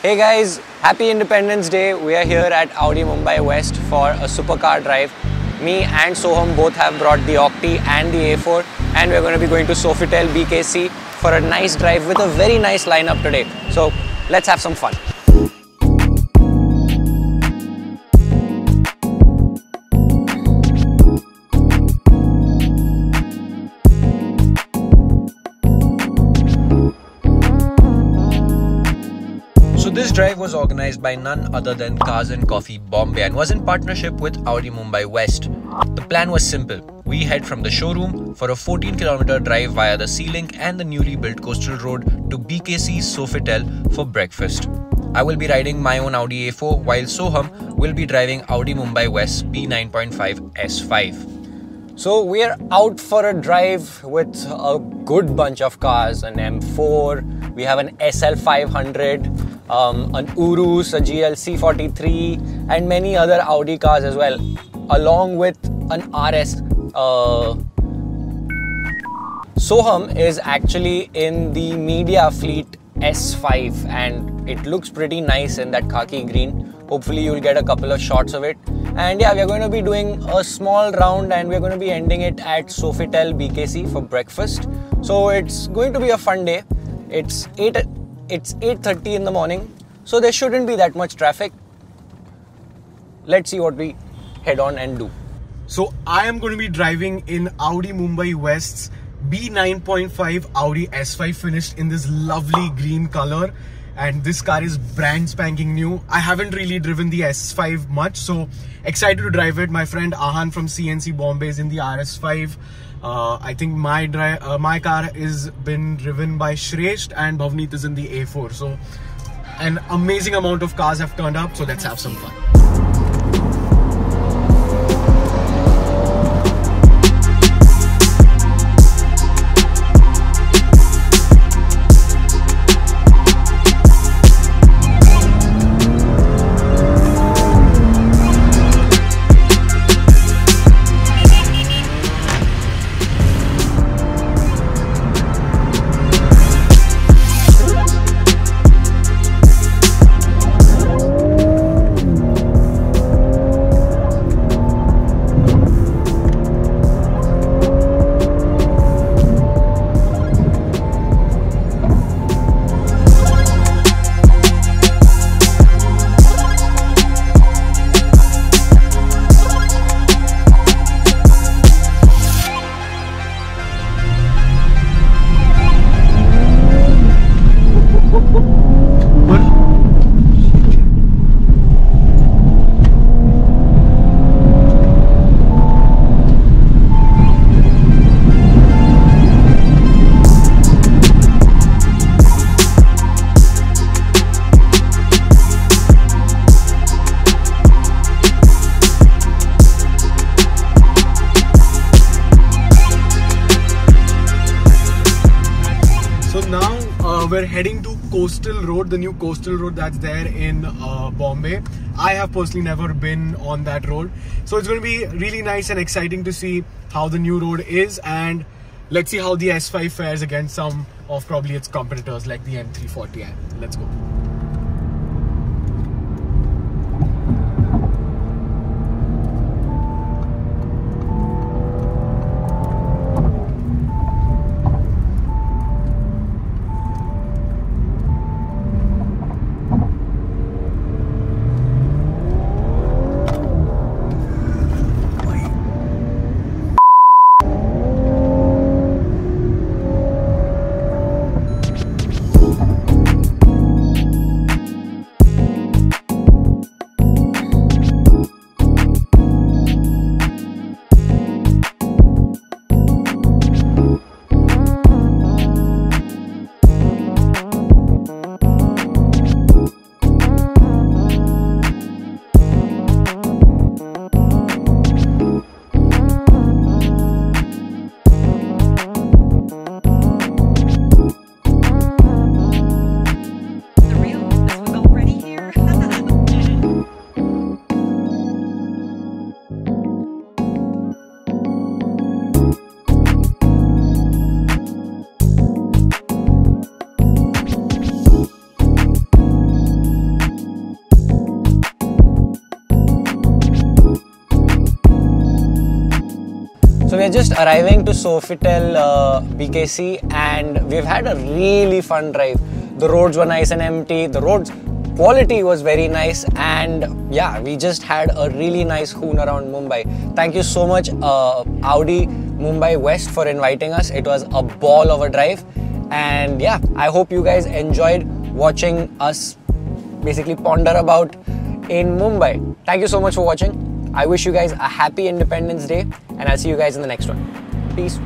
Hey guys, happy Independence Day. We are here at Audi Mumbai West for a supercar drive. Me and Soham both have brought the Octy and the A4 and we're going to be going to Sofitel BKC for a nice drive with a very nice lineup today. So let's have some fun. Drive was organized by none other than Cars and Coffee Bombay and was in partnership with Audi Mumbai West. The plan was simple. We head from the showroom for a 14 kilometer drive via the Sea Link and the newly built coastal road to BKC Sofitel for breakfast. I will be riding my own Audi A4 while Soham will be driving Audi Mumbai West B9.5 S5. So we are out for a drive with a good bunch of cars, an M4, we have an SL500, um, an Urus, a GLC 43, and many other Audi cars as well, along with an RS. Uh, Soham is actually in the Media Fleet S5 and it looks pretty nice in that khaki green. Hopefully, you'll get a couple of shots of it. And yeah, we're going to be doing a small round and we're going to be ending it at Sofitel BKC for breakfast. So it's going to be a fun day. It's 8 it's 8:30 in the morning, so there shouldn't be that much traffic. Let's see what we head on and do. So I am going to be driving in Audi Mumbai West's B9.5 Audi S5 finished in this lovely green color and this car is brand spanking new. I haven't really driven the S5 much so excited to drive it. My friend Ahan from CNC Bombay is in the RS5. Uh, I think my drive, uh, my car is been driven by Shreshth and Bhavneet is in the A4. So an amazing amount of cars have turned up. So let's have some fun. Now uh, we're heading to Coastal Road, the new Coastal Road that's there in uh, Bombay. I have personally never been on that road. So it's going to be really nice and exciting to see how the new road is and let's see how the S5 fares against some of probably its competitors like the M340i. Let's go. We're just arriving to Sofitel uh, BKC and we've had a really fun drive. The roads were nice and empty. The roads quality was very nice and yeah we just had a really nice hoon around mumbai thank you so much uh, audi mumbai west for inviting us it was a ball of a drive and yeah i hope you guys enjoyed watching us basically ponder about in mumbai thank you so much for watching i wish you guys a happy independence day and i'll see you guys in the next one. Peace